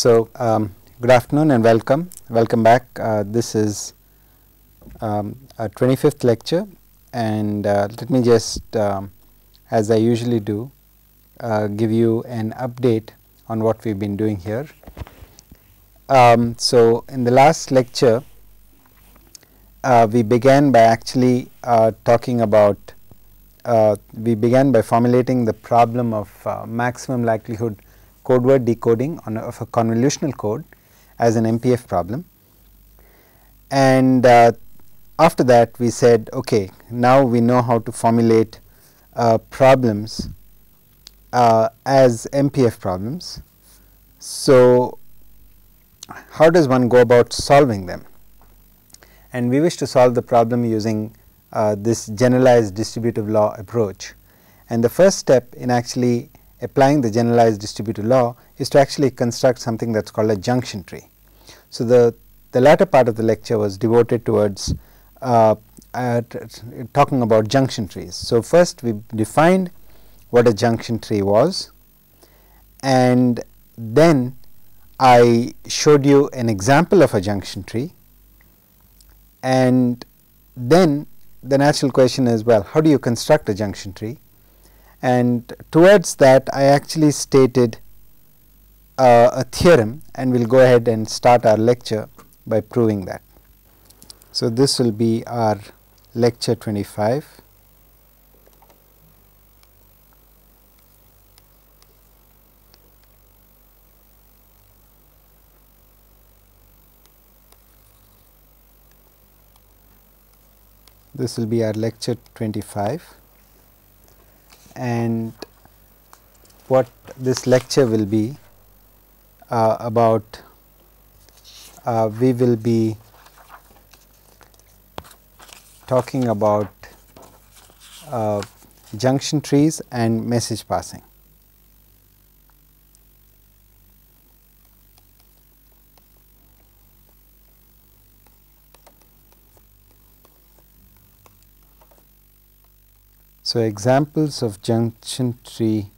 So, um, good afternoon and welcome, welcome back. Uh, this is um, our 25th lecture and uh, let me just um, as I usually do uh, give you an update on what we have been doing here. Um, so, in the last lecture uh, we began by actually uh, talking about uh, we began by formulating the problem of maximum likelihood code word decoding a, of a convolutional code as an MPF problem. And uh, after that we said okay now we know how to formulate uh, problems uh, as MPF problems. So, how does one go about solving them? And we wish to solve the problem using uh, this generalized distributive law approach. And the first step in actually applying the generalized distributive law is to actually construct something that is called a junction tree. So, the, the latter part of the lecture was devoted towards uh, uh, talking about junction trees. So, first we defined what a junction tree was and then I showed you an example of a junction tree and then the natural question is well how do you construct a junction tree and towards that I actually stated uh, a theorem and we will go ahead and start our lecture by proving that. So, this will be our lecture 25. This will be our lecture 25 and what this lecture will be uh, about uh, we will be talking about uh, junction trees and message passing. So, examples of junction tree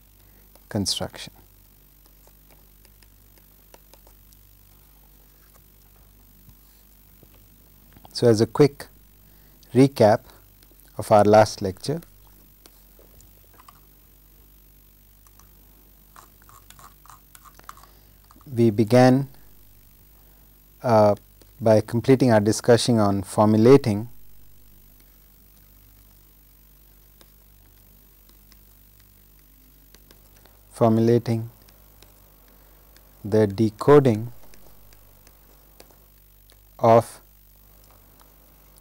construction. So, as a quick recap of our last lecture, we began uh, by completing our discussion on formulating formulating the decoding of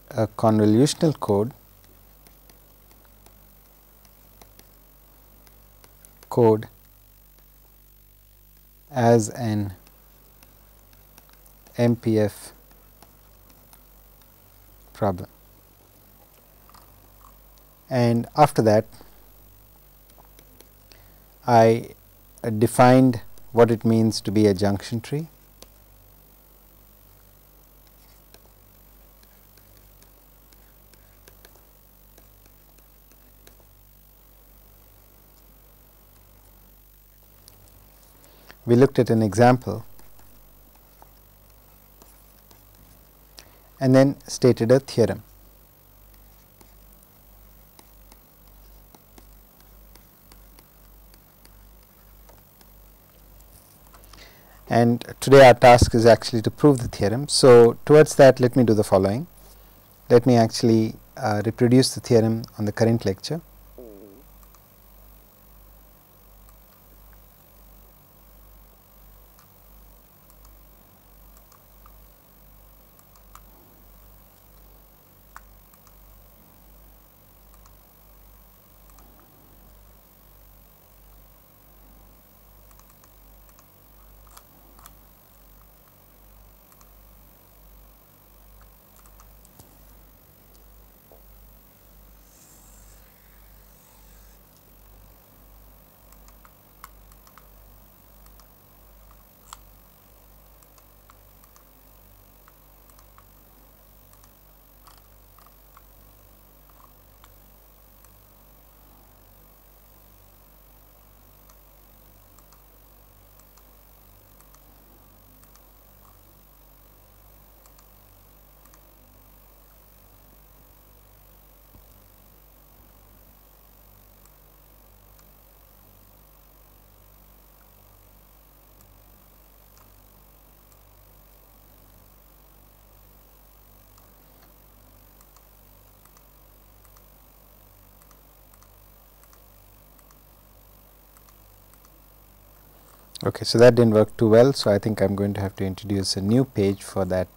a convolutional code code as an MPF problem. And after that I defined what it means to be a junction tree. We looked at an example and then stated a theorem. And today our task is actually to prove the theorem. So, towards that let me do the following. Let me actually uh, reproduce the theorem on the current lecture. Okay, so that didn't work too well. So, I think I am going to have to introduce a new page for that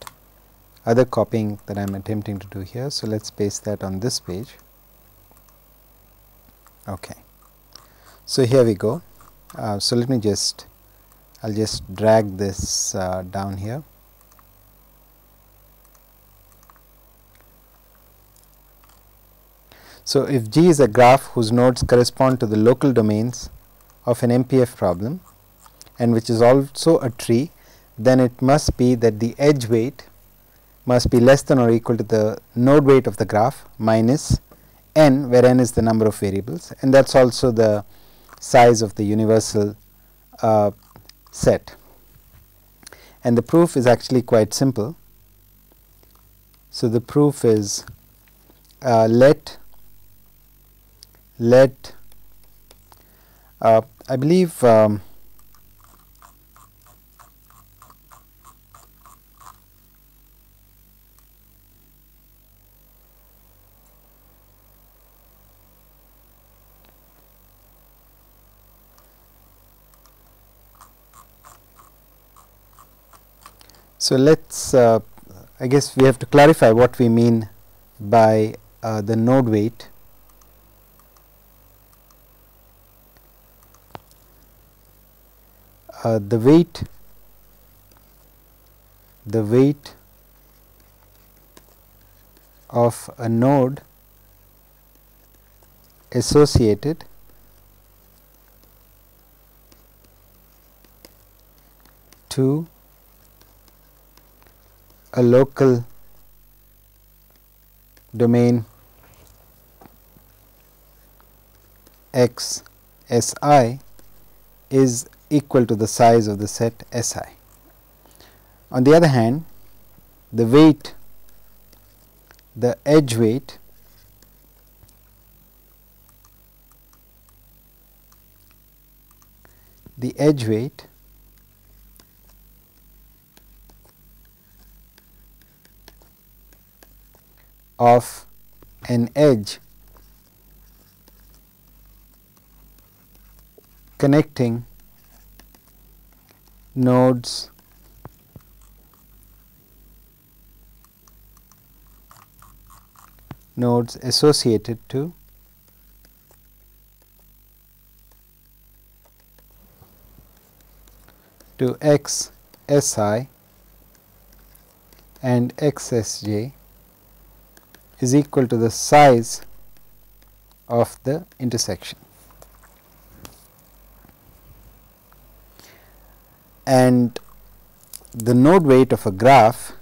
other copying that I am attempting to do here. So, let us paste that on this page. Okay. So, here we go. Uh, so, let me just I will just drag this uh, down here. So, if G is a graph whose nodes correspond to the local domains of an MPF problem and which is also a tree, then it must be that the edge weight must be less than or equal to the node weight of the graph minus n where n is the number of variables and that is also the size of the universal uh, set. And the proof is actually quite simple. So, the proof is uh, let let uh, I believe um, So, let us uh, I guess we have to clarify what we mean by uh, the node weight. Uh, the weight the weight of a node associated to a local domain x S i is equal to the size of the set S i. On the other hand, the weight, the edge weight the edge weight of an edge connecting nodes nodes associated to to x s i and x s j is equal to the size of the intersection. and the node weight of a graph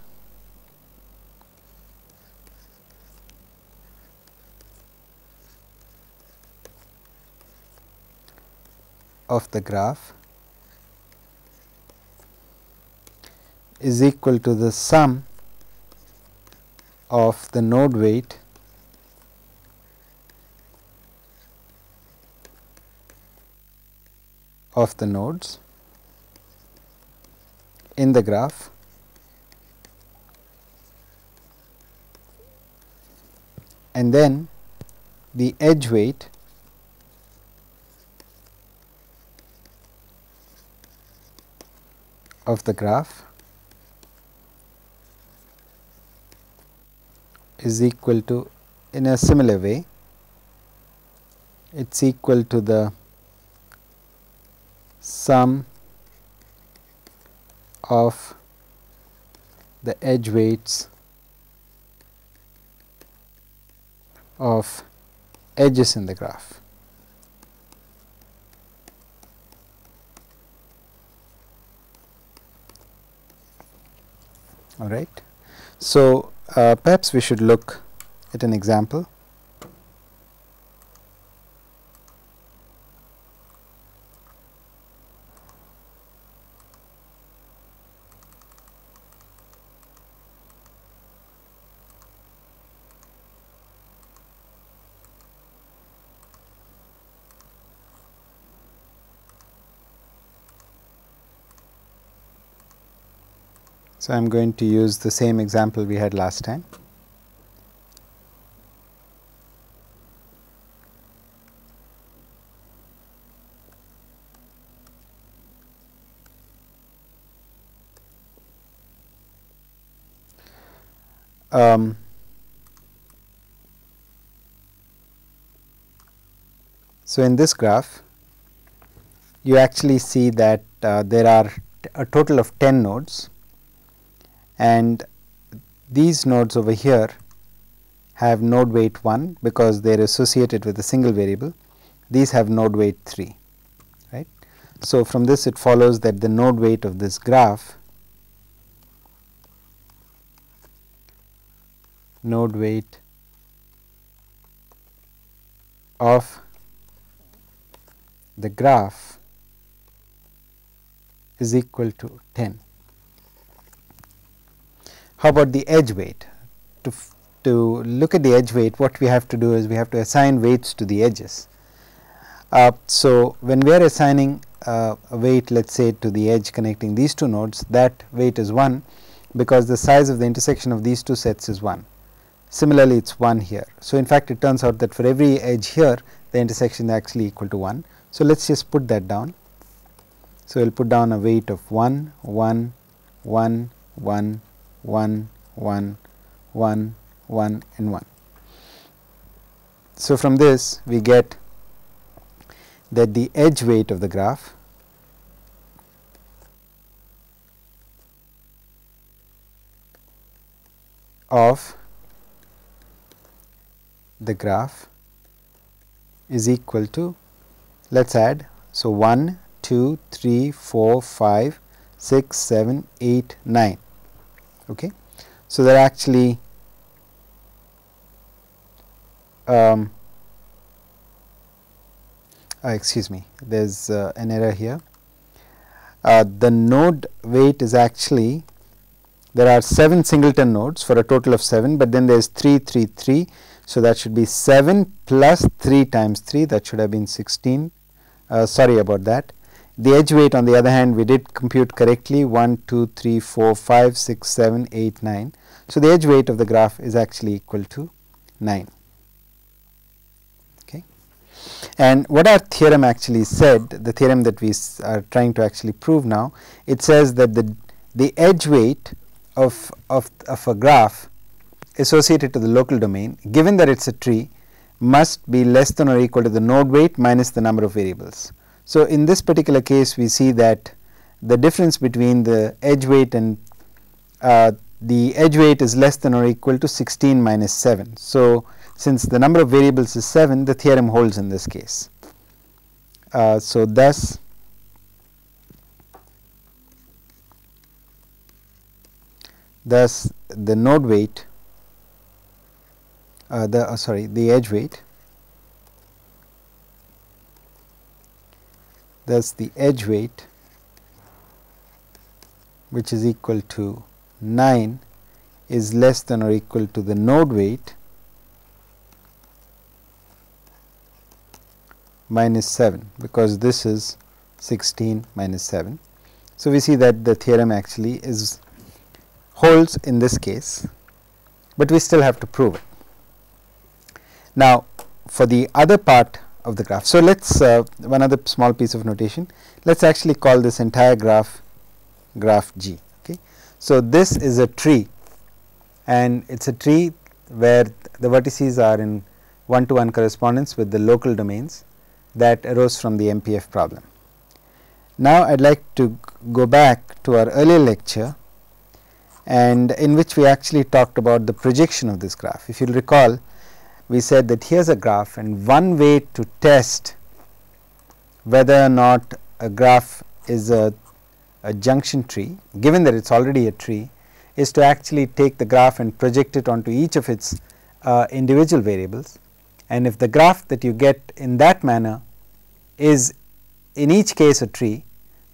of the graph is equal to the sum of the node weight of the nodes in the graph. And then the edge weight of the graph is equal to in a similar way it is equal to the sum of the edge weights of edges in the graph. All right. So, uh, perhaps we should look at an example. I am going to use the same example we had last time. Um, so, in this graph you actually see that uh, there are a total of 10 nodes and these nodes over here have node weight 1 because they are associated with a single variable these have node weight 3 right. So, from this it follows that the node weight of this graph node weight of the graph is equal to 10. How about the edge weight? To, to look at the edge weight what we have to do is we have to assign weights to the edges. Uh, so, when we are assigning uh, a weight let us say to the edge connecting these two nodes that weight is 1 because the size of the intersection of these two sets is 1. Similarly, it is 1 here. So, in fact, it turns out that for every edge here the intersection is actually equal to 1. So, let us just put that down. So, we will put down a weight of 1, 1, 1, 1, 1, 1, 1, 1 and 1. So, from this we get that the edge weight of the graph of the graph is equal to let us add. So, 1, 2, 3, 4, 5, 6, 7, 8, 9. Okay. So, there are actually um, uh, excuse me there is uh, an error here. Uh, the node weight is actually there are 7 singleton nodes for a total of 7, but then there is 3 3 3. So, that should be 7 plus 3 times 3 that should have been 16 uh, sorry about that. The edge weight on the other hand we did compute correctly 1 2 3 4 5 6 7 8 9. So, the edge weight of the graph is actually equal to 9. Okay. And what our theorem actually said, the theorem that we are trying to actually prove now, it says that the, the edge weight of, of, of a graph associated to the local domain, given that it is a tree, must be less than or equal to the node weight minus the number of variables. So, in this particular case, we see that the difference between the edge weight and uh, the edge weight is less than or equal to 16 minus 7. So, since the number of variables is 7 the theorem holds in this case. Uh, so, thus thus the node weight uh, the uh, sorry the edge weight thus the edge weight which is equal to 9 is less than or equal to the node weight minus 7 because this is 16 minus 7. So, we see that the theorem actually is holds in this case, but we still have to prove it. Now, for the other part of the graph. So, let us uh, one other small piece of notation, let us actually call this entire graph graph G. Okay. So, this is a tree and it is a tree where the vertices are in one to one correspondence with the local domains that arose from the MPF problem. Now, I would like to go back to our earlier lecture and in which we actually talked about the projection of this graph. If you recall, we said that here is a graph and one way to test whether or not a graph is a, a junction tree, given that it is already a tree, is to actually take the graph and project it onto each of its uh, individual variables and if the graph that you get in that manner is in each case a tree,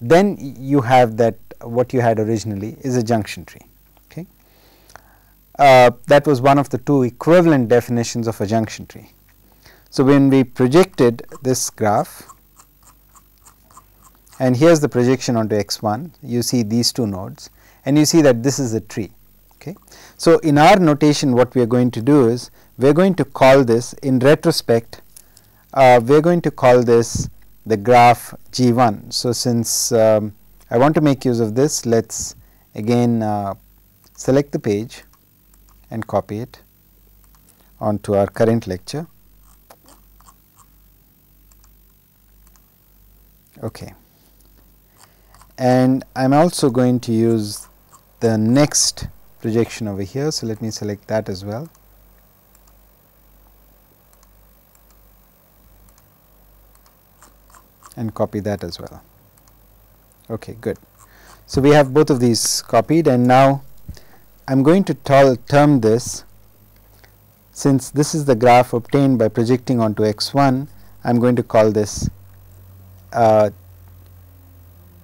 then you have that what you had originally is a junction tree. Uh, that was one of the two equivalent definitions of a junction tree. So, when we projected this graph and here is the projection onto x 1, you see these two nodes and you see that this is a tree. Okay. So, in our notation what we are going to do is we are going to call this in retrospect uh, we are going to call this the graph G 1. So, since um, I want to make use of this let us again uh, select the page and copy it onto our current lecture. Okay. And I am also going to use the next projection over here. So, let me select that as well. and copy that as well. Okay, good. So, we have both of these copied and now I am going to term this since this is the graph obtained by projecting onto x 1 I am going to call this uh,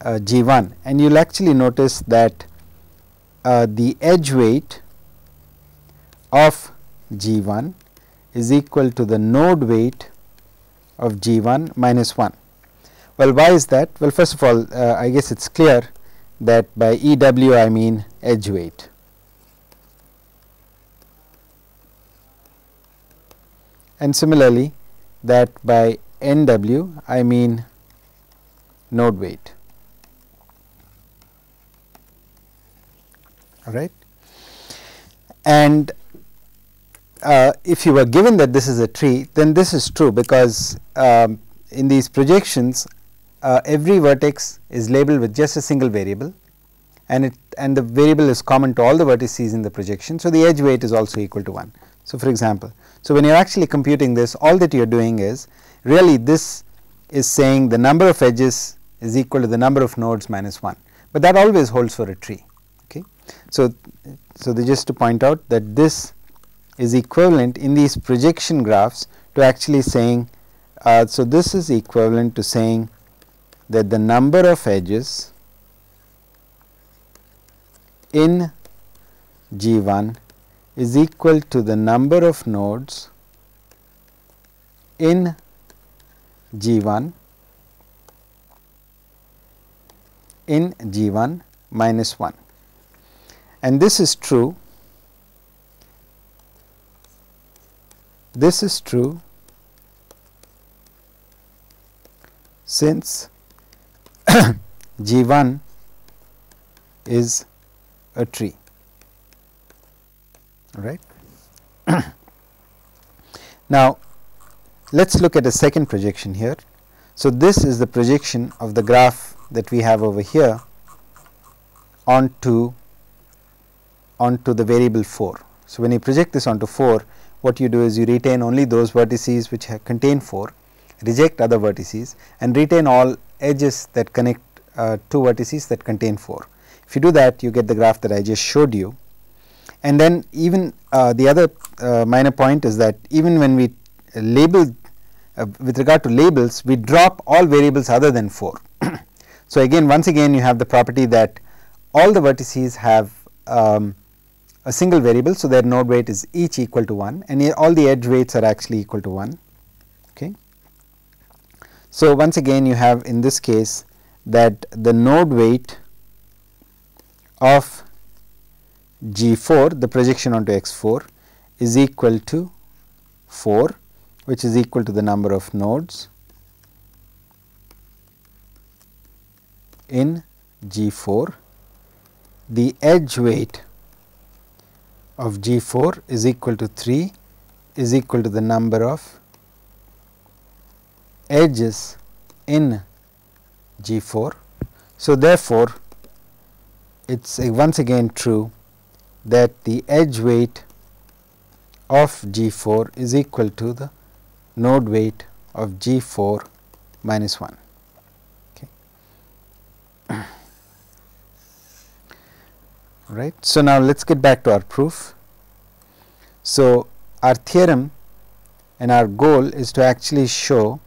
uh, G 1 and you will actually notice that uh, the edge weight of G 1 is equal to the node weight of G 1 minus 1. Well, why is that? Well, first of all, uh, I guess it is clear that by E w I mean edge weight. And similarly, that by N w I mean node weight. All right. And uh, if you were given that this is a tree, then this is true because um, in these projections uh, every vertex is labeled with just a single variable and it and the variable is common to all the vertices in the projection. So, the edge weight is also equal to 1. So, for example, so when you are actually computing this all that you are doing is really this is saying the number of edges is equal to the number of nodes minus 1, but that always holds for a tree. Okay. So, so just to point out that this is equivalent in these projection graphs to actually saying, uh, so this is equivalent to saying that the number of edges in G 1 is equal to the number of nodes in G 1 in G 1 minus 1 and this is true. This is true since G 1 is a tree right. now, let us look at a second projection here. So, this is the projection of the graph that we have over here onto onto the variable 4. So, when you project this onto 4 what you do is you retain only those vertices which contain 4 reject other vertices and retain all edges that connect uh, two vertices that contain 4. If you do that you get the graph that I just showed you and then even uh, the other uh, minor point is that even when we label uh, with regard to labels we drop all variables other than 4. so, again once again you have the property that all the vertices have um, a single variable. So, their node weight is each equal to 1 and all the edge weights are actually equal to 1. Okay. So, once again you have in this case that the node weight of G 4 the projection onto x 4 is equal to 4 which is equal to the number of nodes in G 4. The edge weight of G 4 is equal to 3 is equal to the number of edges in G 4. So, therefore, it is uh, once again true that the edge weight of G 4 is equal to the node weight of G 4 minus 1. Okay. right. So, now let us get back to our proof. So, our theorem and our goal is to actually show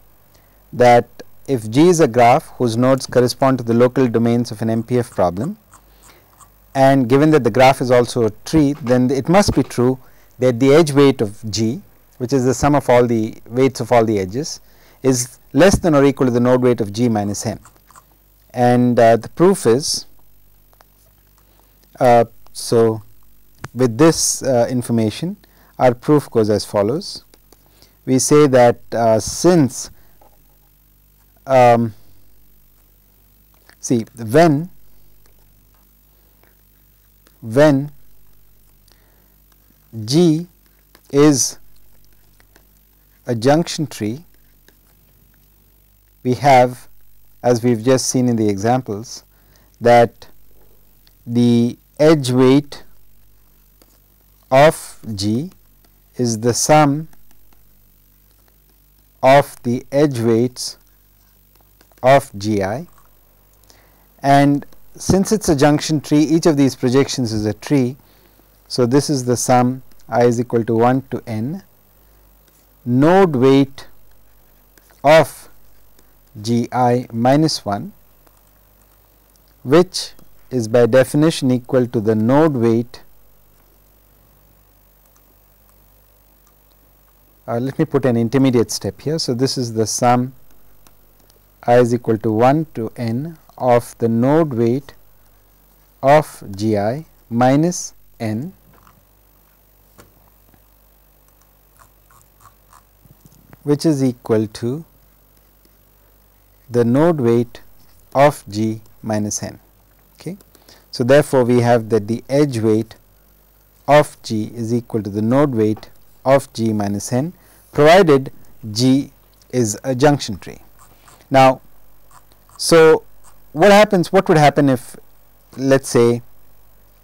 that if G is a graph whose nodes correspond to the local domains of an MPF problem and given that the graph is also a tree then it must be true that the edge weight of G which is the sum of all the weights of all the edges is less than or equal to the node weight of G minus n. And uh, the proof is uh, so with this uh, information our proof goes as follows. We say that uh, since um, see when when G is a junction tree, we have as we have just seen in the examples that the edge weight of G is the sum of the edge weights of G i. And since it is a junction tree each of these projections is a tree. So, this is the sum i is equal to 1 to n node weight of G i minus 1 which is by definition equal to the node weight uh, let me put an intermediate step here. So, this is the sum i is equal to 1 to n of the node weight of G i minus n which is equal to the node weight of G minus n. Okay. So, therefore, we have that the edge weight of G is equal to the node weight of G minus n provided G is a junction tree. Now, so what happens what would happen if let us say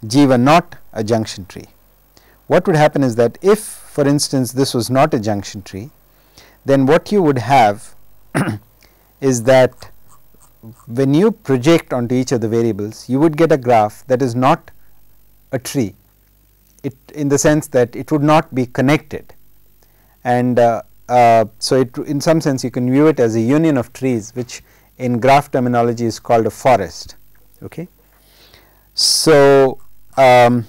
G were not a junction tree. What would happen is that if for instance this was not a junction tree then what you would have is that when you project onto each of the variables you would get a graph that is not a tree it in the sense that it would not be connected and uh, uh, so it in some sense you can view it as a union of trees which in graph terminology is called a forest okay? So um,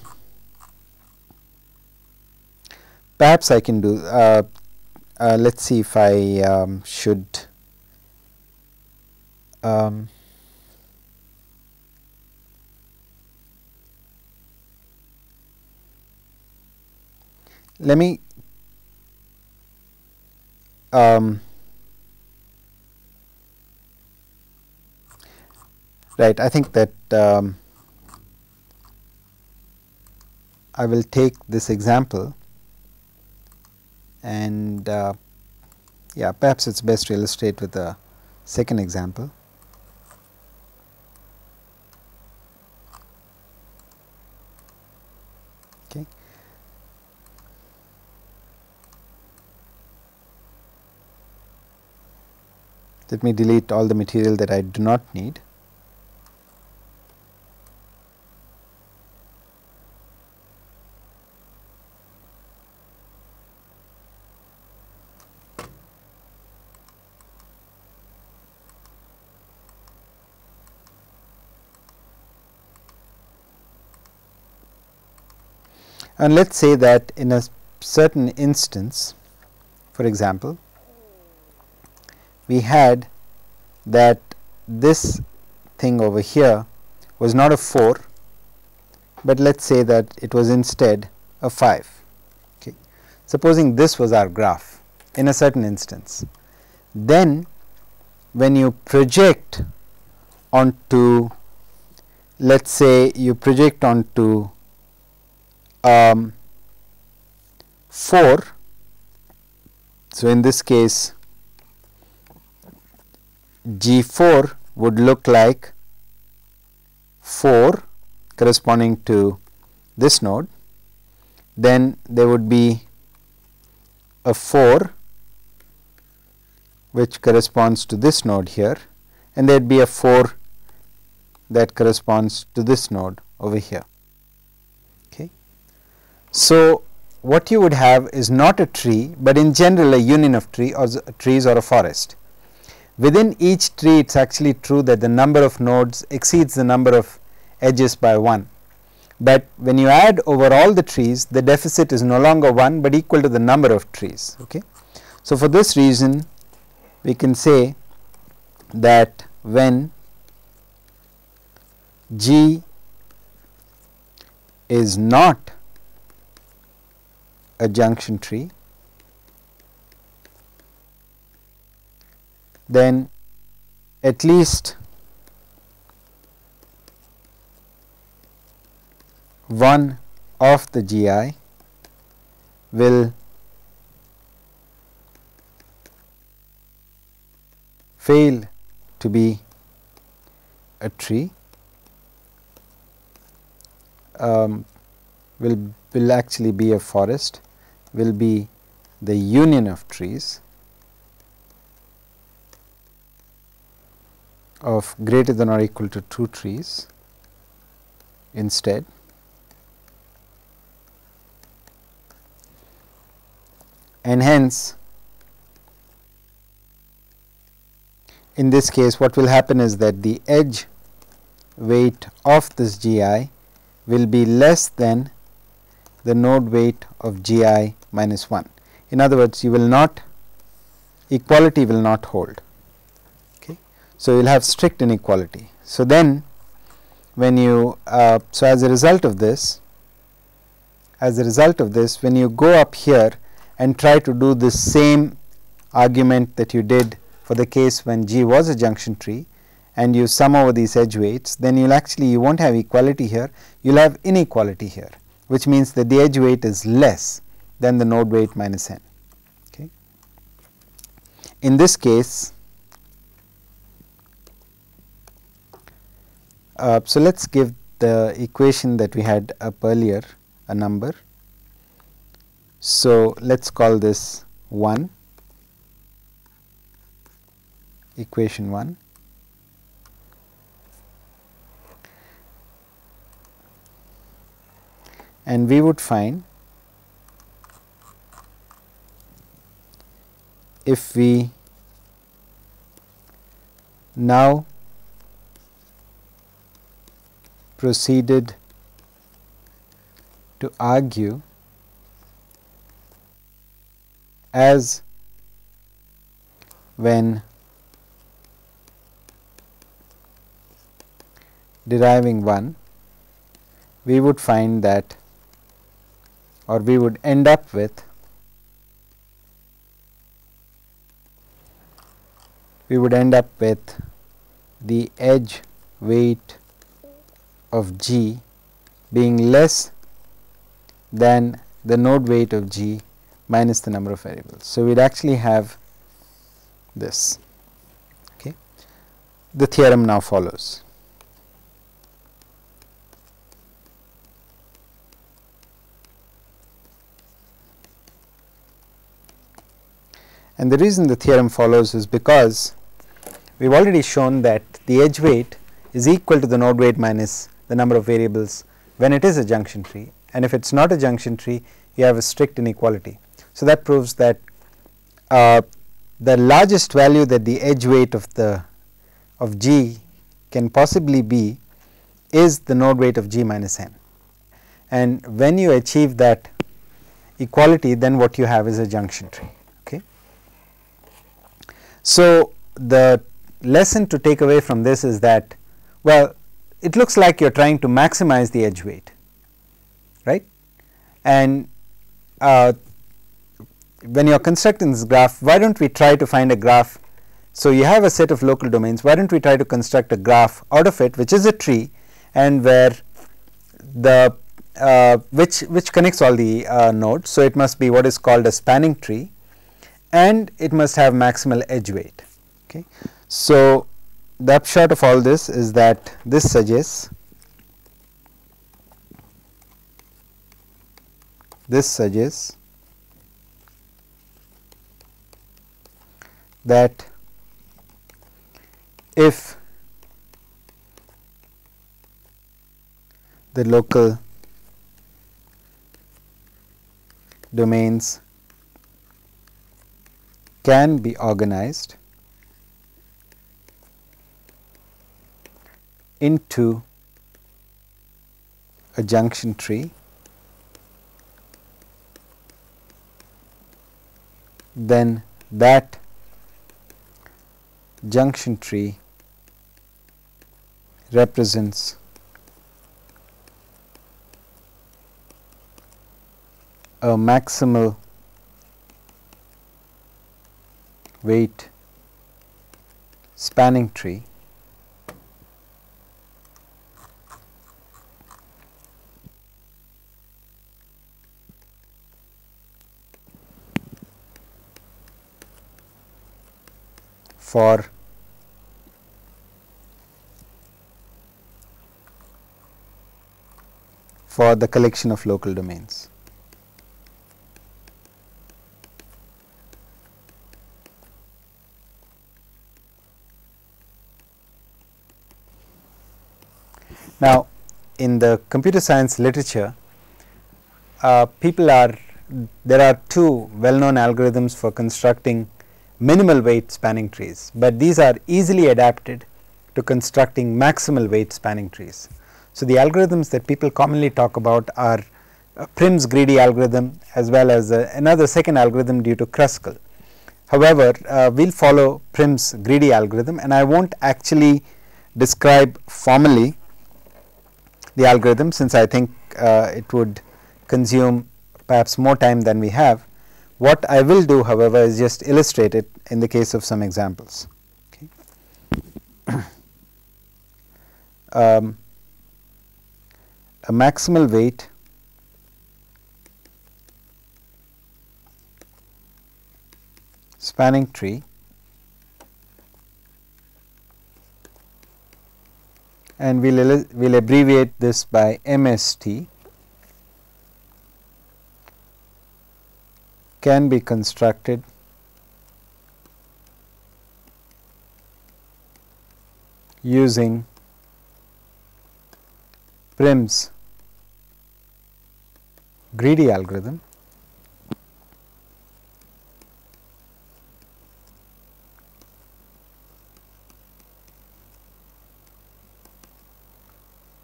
perhaps I can do uh, uh, let us see if I um, should um, let me um, right I think that um, I will take this example and uh, yeah perhaps it is best to illustrate with a second example. Okay. Let me delete all the material that I do not need. And let us say that in a certain instance, for example, we had that this thing over here was not a 4, but let us say that it was instead a 5. Okay. Supposing this was our graph in a certain instance, then when you project onto let us say you project onto um, 4. So, in this case G 4 would look like 4 corresponding to this node, then there would be a 4 which corresponds to this node here and there would be a 4 that corresponds to this node over here. So, what you would have is not a tree, but in general a union of tree or trees or a forest. Within each tree it is actually true that the number of nodes exceeds the number of edges by 1, but when you add over all the trees the deficit is no longer 1, but equal to the number of trees. Okay. So, for this reason we can say that when G is not a junction tree, then at least one of the GI will fail to be a tree um, will will actually be a forest will be the union of trees of greater than or equal to 2 trees instead. And hence, in this case what will happen is that the edge weight of this g i will be less than the node weight of g i minus 1. In other words, you will not equality will not hold. Okay. So, you will have strict inequality. So, then when you uh, so as a result of this as a result of this when you go up here and try to do the same argument that you did for the case when G was a junction tree and you sum over these edge weights then you will actually you not have equality here you will have inequality here which means that the edge weight is less than the node weight minus n. Okay. In this case, uh, so let us give the equation that we had up earlier a number. So, let us call this 1 equation 1 and we would find if we now proceeded to argue as when deriving 1, we would find that or we would end up with we would end up with the edge weight of G being less than the node weight of G minus the number of variables. So, we would actually have this. Okay. The theorem now follows. And the reason the theorem follows is because we have already shown that the edge weight is equal to the node weight minus the number of variables when it is a junction tree and if it is not a junction tree you have a strict inequality. So, that proves that uh, the largest value that the edge weight of the of g can possibly be is the node weight of g minus n and when you achieve that equality then what you have is a junction tree. So, the lesson to take away from this is that well it looks like you are trying to maximize the edge weight right and uh, when you are constructing this graph why do not we try to find a graph. So, you have a set of local domains why do not we try to construct a graph out of it which is a tree and where the uh, which which connects all the uh, nodes. So, it must be what is called a spanning tree and it must have maximal edge weight. Okay. So, the upshot of all this is that this suggests this suggests that if the local domains can be organized into a junction tree then that junction tree represents a maximal weight spanning tree for for the collection of local domains. Now, in the computer science literature, uh, people are there are two well known algorithms for constructing minimal weight spanning trees, but these are easily adapted to constructing maximal weight spanning trees. So, the algorithms that people commonly talk about are uh, Prim's greedy algorithm as well as uh, another second algorithm due to Kruskal. However, uh, we will follow Prim's greedy algorithm and I will not actually describe formally the algorithm since I think uh, it would consume perhaps more time than we have. What I will do however is just illustrate it in the case of some examples. Okay. um, a maximal weight spanning tree and we will we'll abbreviate this by MST can be constructed. Using Prim's greedy algorithm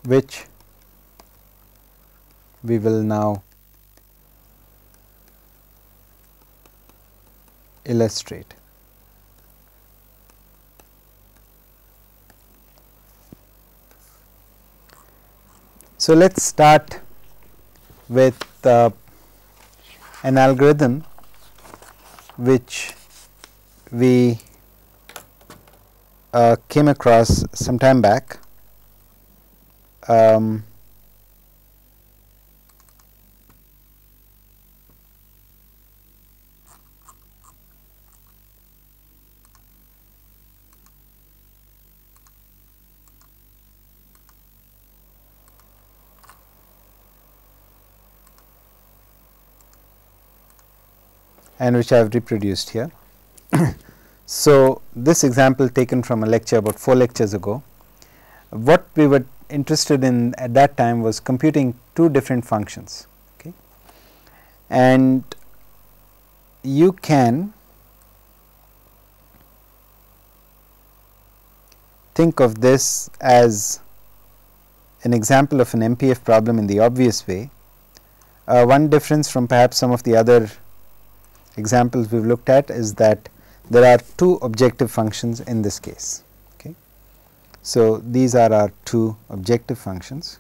which we will now illustrate. So, let us start with uh, an algorithm which we uh, came across some time back um, and which I have reproduced here. so, this example taken from a lecture about 4 lectures ago, what we were interested in at that time was computing two different functions okay. and you can think of this as an example of an MPF problem in the obvious way. Uh, one difference from perhaps some of the other examples we have looked at is that there are two objective functions in this case. So, these are our two objective functions.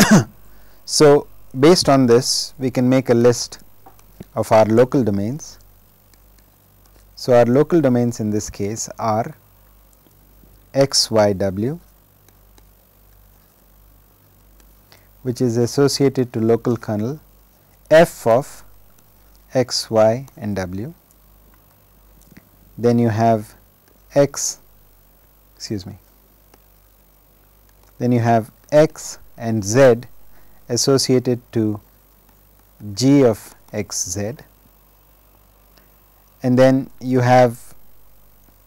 so, based on this we can make a list of our local domains so, our local domains in this case are x y w which is associated to local kernel f of x y and w. Then you have x excuse me then you have x and z associated to g of x z and then you have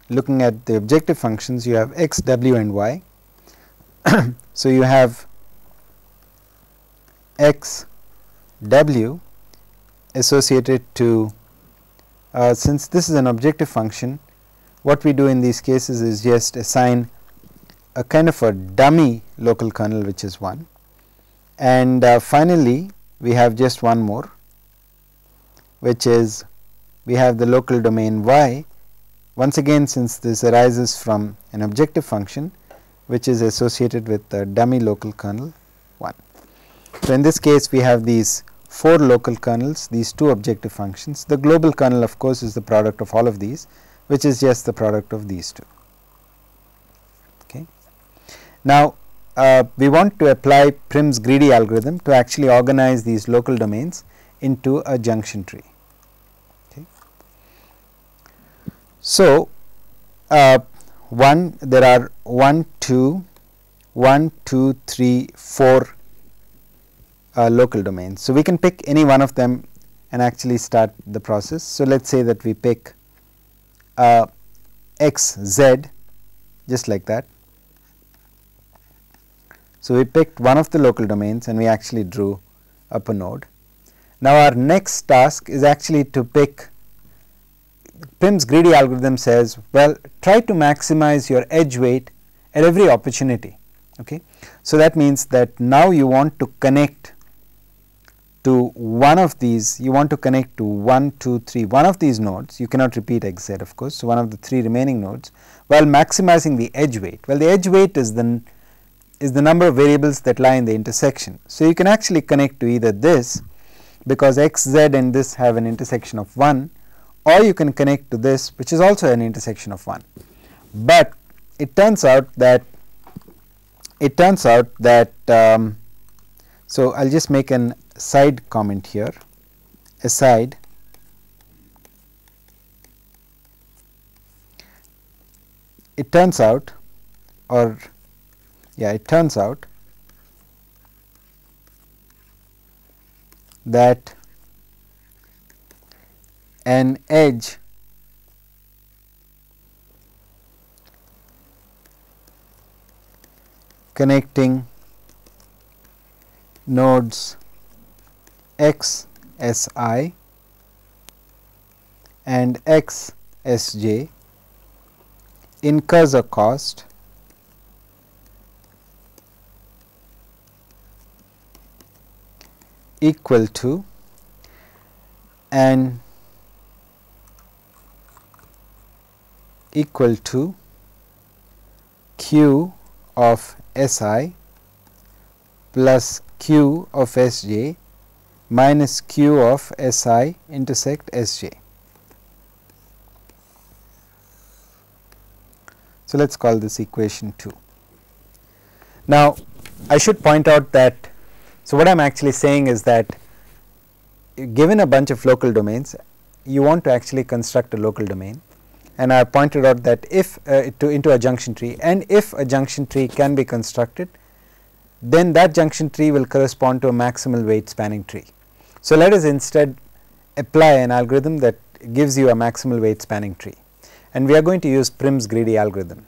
looking at the objective functions you have x, w and y. so, you have x w associated to uh, since this is an objective function what we do in these cases is just assign a kind of a dummy local kernel which is 1 and uh, finally we have just one more which is we have the local domain y once again since this arises from an objective function which is associated with the dummy local kernel 1. So, in this case we have these 4 local kernels, these two objective functions. The global kernel of course is the product of all of these which is just the product of these two. Okay. Now, uh, we want to apply Prim's greedy algorithm to actually organize these local domains into a junction tree. Okay. So, uh, 1 there are 1 2 1 2 3 4 uh, local domains. So, we can pick any one of them and actually start the process. So, let us say that we pick uh, x z just like that. So, we picked one of the local domains and we actually drew up a node. Now, our next task is actually to pick Prim's greedy algorithm says well try to maximize your edge weight at every opportunity. Okay. So, that means that now you want to connect to one of these you want to connect to 1 2 3 one of these nodes you cannot repeat x z of course. So, one of the three remaining nodes while maximizing the edge weight well the edge weight is the is the number of variables that lie in the intersection. So, you can actually connect to either this because x z and this have an intersection of 1 or you can connect to this which is also an intersection of 1. But it turns out that it turns out that um, so I will just make an side comment here aside it turns out or yeah it turns out that an edge. Connecting nodes x s i and x s j incurs a cost equal to an equal to q of S i plus q of S j minus q of S i intersect S j. So, let us call this equation 2. Now, I should point out that, so what I am actually saying is that given a bunch of local domains, you want to actually construct a local domain and I pointed out that if uh, to into a junction tree and if a junction tree can be constructed then that junction tree will correspond to a maximal weight spanning tree. So, let us instead apply an algorithm that gives you a maximal weight spanning tree and we are going to use Prim's greedy algorithm.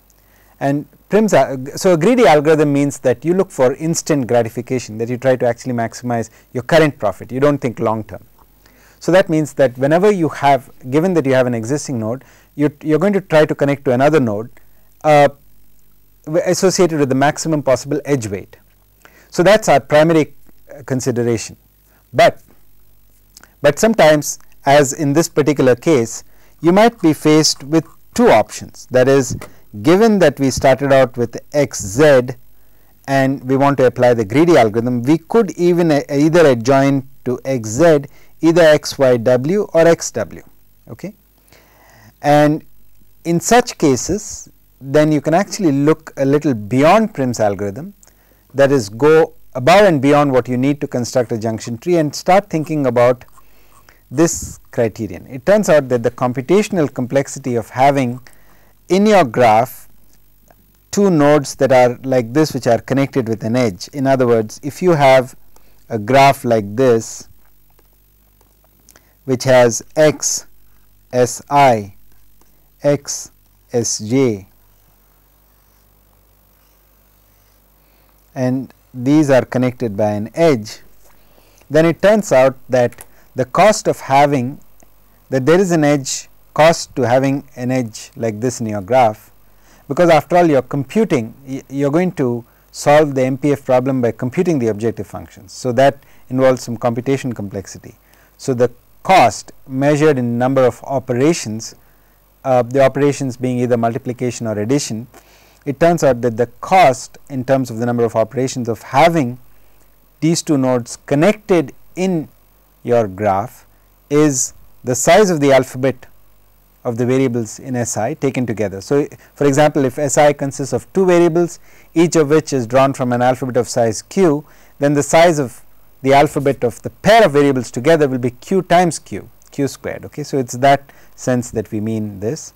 And Prim's so a greedy algorithm means that you look for instant gratification that you try to actually maximize your current profit you do not think long term. So, that means that whenever you have given that you have an existing node you, are going to try to connect to another node uh, associated with the maximum possible edge weight. So, that is our primary uh, consideration, but, but sometimes as in this particular case you might be faced with two options that is given that we started out with x z and we want to apply the greedy algorithm we could even uh, either adjoin to x z either x y w or x w. Okay and in such cases then you can actually look a little beyond Prim's algorithm that is go above and beyond what you need to construct a junction tree and start thinking about this criterion. It turns out that the computational complexity of having in your graph two nodes that are like this which are connected with an edge. In other words, if you have a graph like this which has x s i x s j and these are connected by an edge, then it turns out that the cost of having that there is an edge cost to having an edge like this in your graph because after all you are computing you are going to solve the MPF problem by computing the objective functions. So, that involves some computation complexity. So, the cost measured in number of operations uh, the operations being either multiplication or addition, it turns out that the cost in terms of the number of operations of having these two nodes connected in your graph is the size of the alphabet of the variables in SI taken together. So, for example, if SI consists of two variables each of which is drawn from an alphabet of size q, then the size of the alphabet of the pair of variables together will be q times q, q squared. Okay. So, it is that sense that we mean this.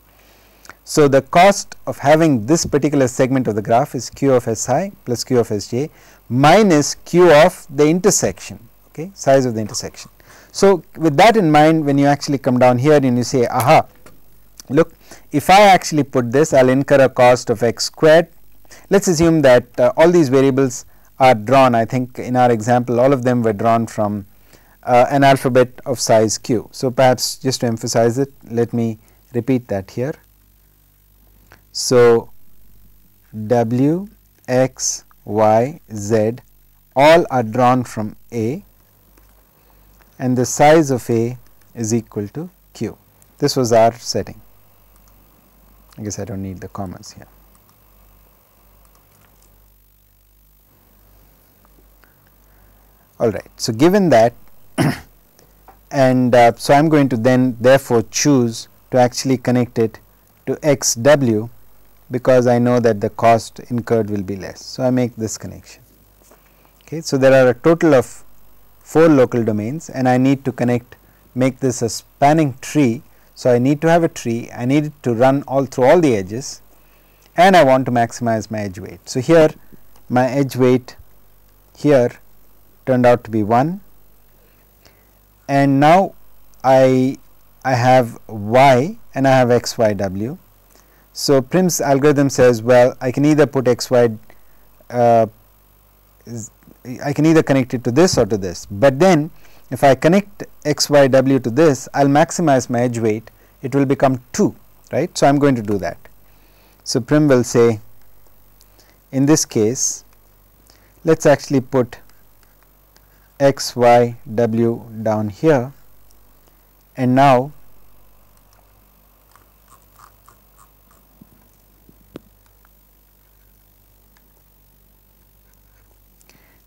So, the cost of having this particular segment of the graph is q of Si plus q of Sj minus q of the intersection, okay, size of the intersection. So, with that in mind when you actually come down here and you say aha look if I actually put this I will incur a cost of x squared. Let us assume that uh, all these variables are drawn I think in our example all of them were drawn from uh, an alphabet of size q. So, perhaps just to emphasize it let me repeat that here. So, w, x, y, z all are drawn from A and the size of A is equal to q. This was our setting. I guess I do not need the commas here. All right. So, given that and uh, so I am going to then therefore choose to actually connect it to x w because I know that the cost incurred will be less. So, I make this connection. Okay. So, there are a total of 4 local domains and I need to connect make this a spanning tree so, I need to have a tree, I need to run all through all the edges and I want to maximize my edge weight. So, here my edge weight here turned out to be 1 and now I, I have y and I have x y w. So, Prim's algorithm says well I can either put x y uh, I can either connect it to this or to this, but then if I connect x y w to this I will maximize my edge weight it will become 2 right. So, I am going to do that. So, Prim will say in this case let us actually put x y w down here and now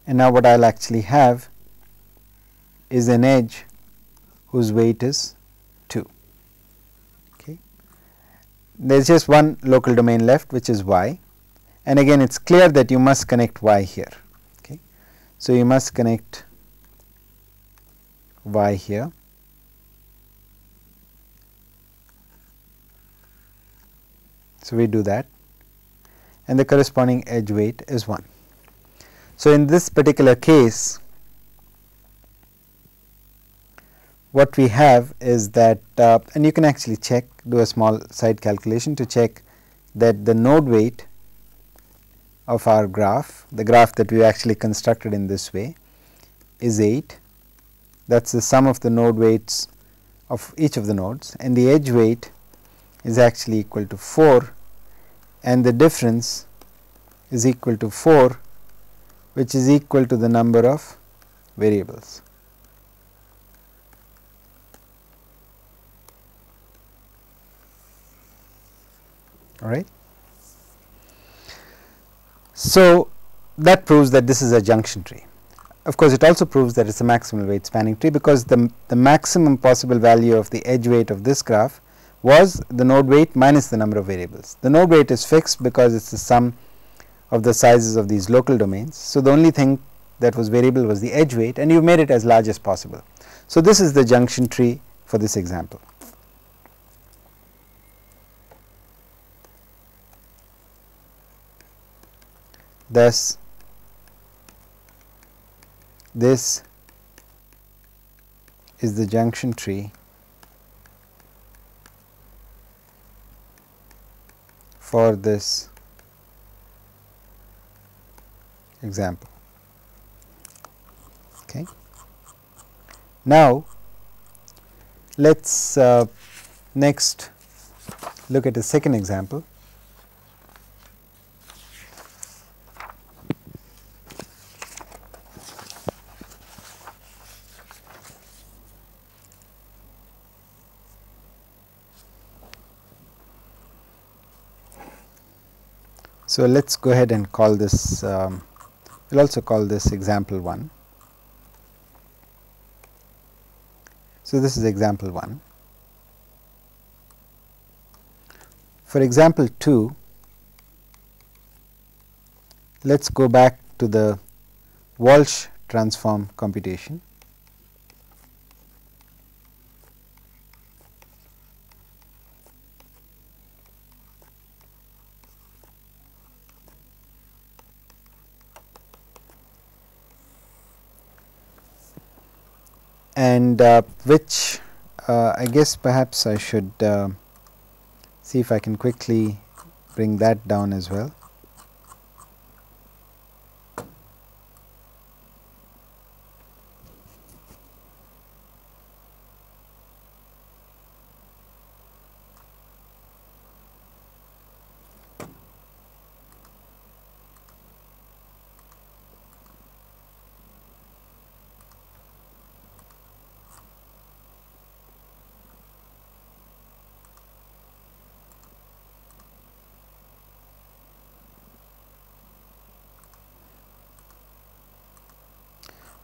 and now what I will actually have is an edge whose weight is 2. Okay. There is just one local domain left which is y and again it is clear that you must connect y here. Okay. So, you must connect y here. So, we do that and the corresponding edge weight is 1. So, in this particular case what we have is that uh, and you can actually check do a small side calculation to check that the node weight of our graph the graph that we actually constructed in this way is 8 that is the sum of the node weights of each of the nodes and the edge weight is actually equal to 4 and the difference is equal to 4 which is equal to the number of variables. all right. So, that proves that this is a junction tree. Of course, it also proves that it is a maximal weight spanning tree because the, the maximum possible value of the edge weight of this graph was the node weight minus the number of variables. The node weight is fixed because it is the sum of the sizes of these local domains. So, the only thing that was variable was the edge weight and you made it as large as possible. So, this is the junction tree for this example. Thus, this is the junction tree for this example. Okay. Now, let us uh, next look at a second example. So, let us go ahead and call this, um, we will also call this example 1. So, this is example 1. For example 2, let us go back to the Walsh transform computation. And uh, which uh, I guess perhaps I should uh, see if I can quickly bring that down as well.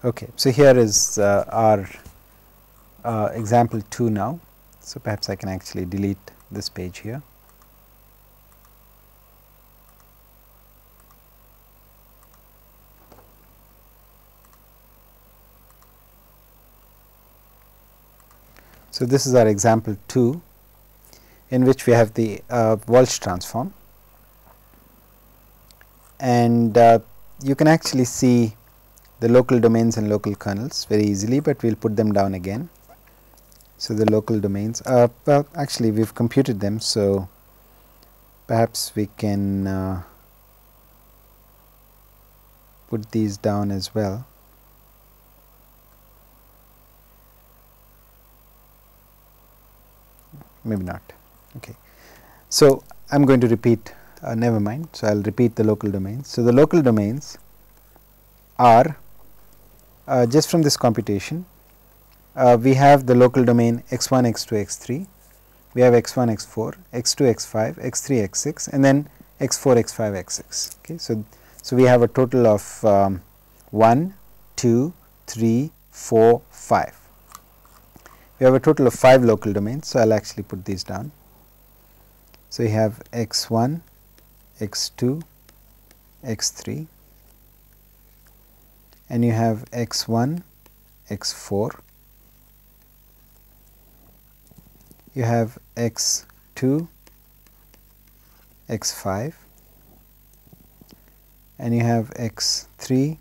Okay, so here is uh, our uh, example 2 now. So, perhaps I can actually delete this page here. So, this is our example 2 in which we have the uh, Walsh transform and uh, you can actually see the local domains and local kernels very easily, but we will put them down again. So, the local domains uh, well actually we have computed them. So, perhaps we can uh, put these down as well. Maybe not. Okay. So, I am going to repeat uh, never mind. So, I will repeat the local domains. So, the local domains are just from this computation uh, we have the local domain x1 x2 x3 we have x1 x4 x2 x5 x3 x6 and then x4 x5 x6 okay so so we have a total of um, 1 2 3 4 5 we have a total of 5 local domains so i'll actually put these down. So we have x1 x2 x3 and you have x 1, x 4, you have x 2, x 5 and you have x 3,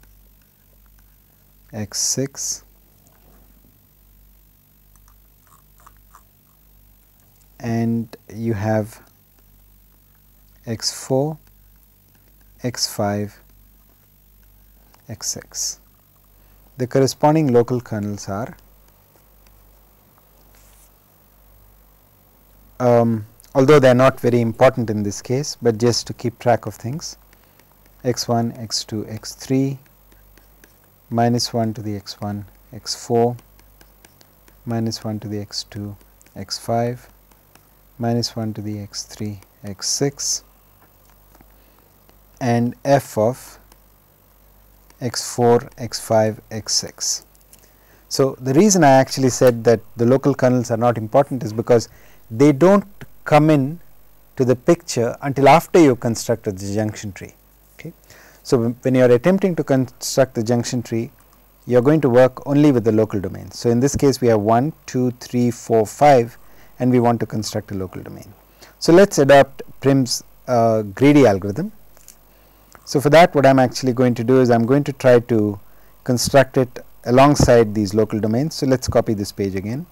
x 6 and you have x 4, x x6. The corresponding local kernels are um, although they are not very important in this case, but just to keep track of things x1, x2, x3 minus 1 to the x1, x4 minus 1 to the x2, x5 minus 1 to the x3, x6 and f of x4, x5, x6. So, the reason I actually said that the local kernels are not important is because they do not come in to the picture until after you constructed the junction tree. Okay. So, when you are attempting to construct the junction tree, you are going to work only with the local domains. So, in this case we have 1, 2, 3, 4, 5 and we want to construct a local domain. So, let us adopt Prim's uh, greedy algorithm so, for that what I am actually going to do is I am going to try to construct it alongside these local domains. So, let us copy this page again.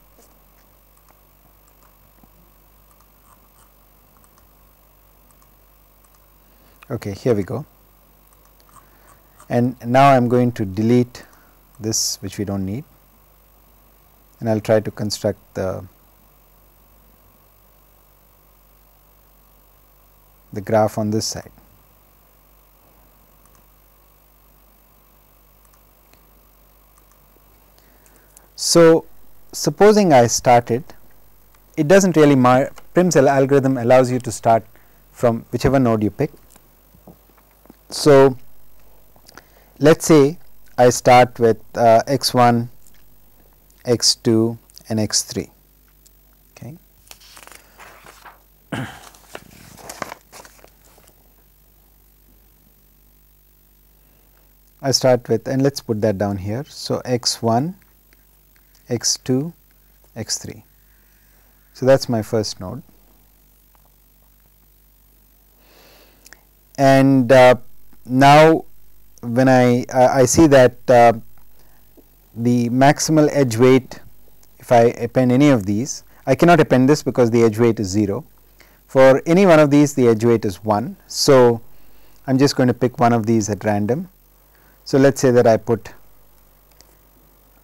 Okay, here we go. And now I am going to delete this which we do not need and I will try to construct the the graph on this side. So, supposing I started, it does not really matter, Prim's algorithm allows you to start from whichever node you pick. So, let us say I start with uh, x 1, x 2, and x 3. Okay. I start with and let us put that down here. So, x 1, x 2, x 3. So, that is my first node. And uh, now, when I, uh, I see that uh, the maximal edge weight if I append any of these, I cannot append this because the edge weight is 0. For any one of these the edge weight is 1. So, I am just going to pick one of these at random. So, let us say that I put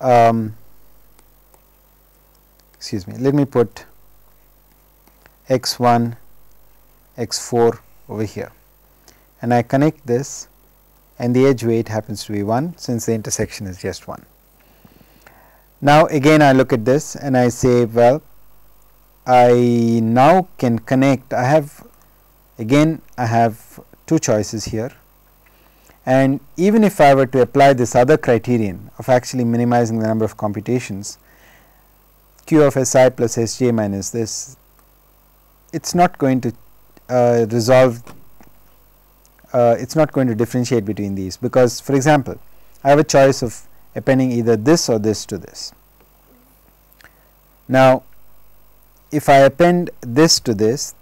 um, excuse me let me put x 1 x 4 over here and I connect this and the edge weight happens to be 1 since the intersection is just 1. Now again I look at this and I say well I now can connect I have again I have two choices here and even if I were to apply this other criterion of actually minimizing the number of computations q of s i plus s j minus this it is not going to uh, resolve uh, it is not going to differentiate between these because for example I have a choice of appending either this or this to this. Now, if I append this to this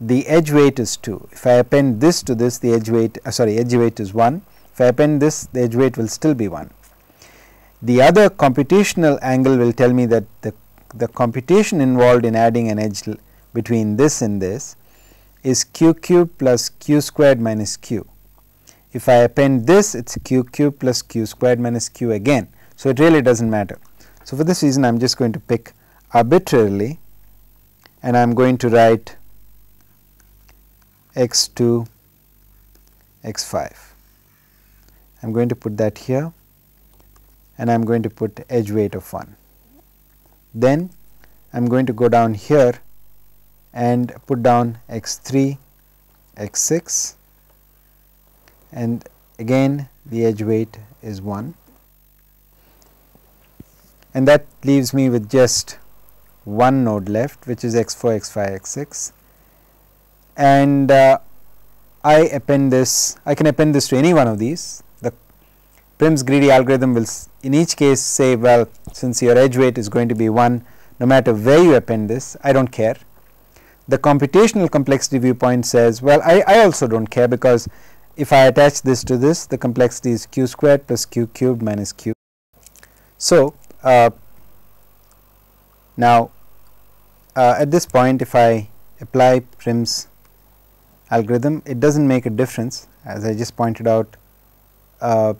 the edge weight is 2 if I append this to this the edge weight uh, sorry edge weight is 1 if I append this the edge weight will still be 1. The other computational angle will tell me that the, the computation involved in adding an edge between this and this is q cube plus q squared minus q if I append this it is q cube plus q squared minus q again. So, it really does not matter. So, for this reason I am just going to pick arbitrarily and I am going to write x 2 x 5. I am going to put that here and I am going to put edge weight of 1. Then I am going to go down here and put down x 3 x 6 and again the edge weight is 1 and that leaves me with just one node left which is x 4 x 5 x 6 and uh, I append this I can append this to any one of these. the Prim's greedy algorithm will in each case say well since your edge weight is going to be 1 no matter where you append this I do not care. The computational complexity viewpoint says well I, I also do not care because if I attach this to this the complexity is q squared plus q cubed minus q. So, uh, now uh, at this point if I apply Prim's algorithm it does not make a difference as I just pointed out uh,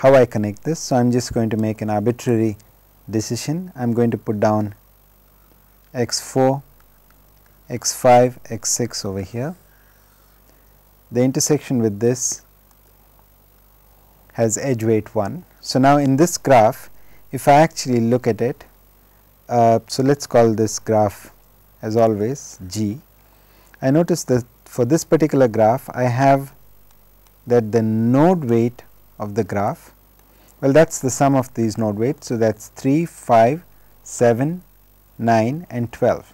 how I connect this. So, I am just going to make an arbitrary decision I am going to put down x 4 x 5 x 6 over here the intersection with this has edge weight 1. So, now in this graph if I actually look at it, uh, so let us call this graph as always G. I notice that for this particular graph I have that the node weight of the graph, well that is the sum of these node weights. So, that is 3, 5, 7, 9 and 12.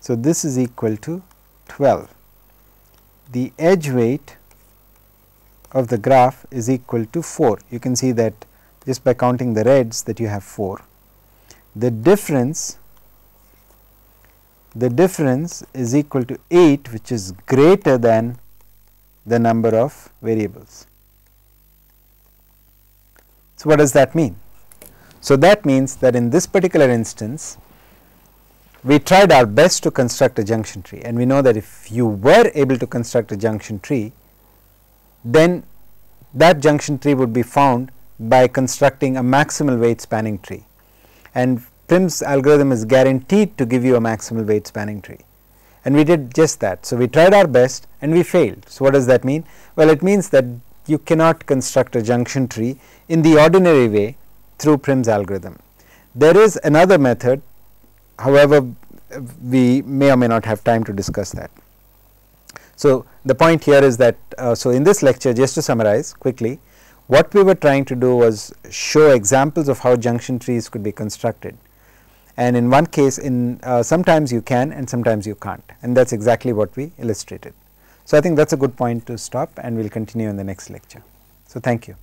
So, this is equal to 12 the edge weight of the graph is equal to 4. You can see that just by counting the reds that you have 4. The difference the difference is equal to 8 which is greater than the number of variables. So, what does that mean? So, that means that in this particular instance we tried our best to construct a junction tree and we know that if you were able to construct a junction tree then that junction tree would be found by constructing a maximal weight spanning tree and Prim's algorithm is guaranteed to give you a maximal weight spanning tree and we did just that. So, we tried our best and we failed. So, what does that mean? Well, it means that you cannot construct a junction tree in the ordinary way through Prim's algorithm. There is another method however, we may or may not have time to discuss that. So, the point here is that uh, so in this lecture just to summarize quickly what we were trying to do was show examples of how junction trees could be constructed and in one case in uh, sometimes you can and sometimes you can't and that is exactly what we illustrated. So, I think that is a good point to stop and we will continue in the next lecture. So, thank you.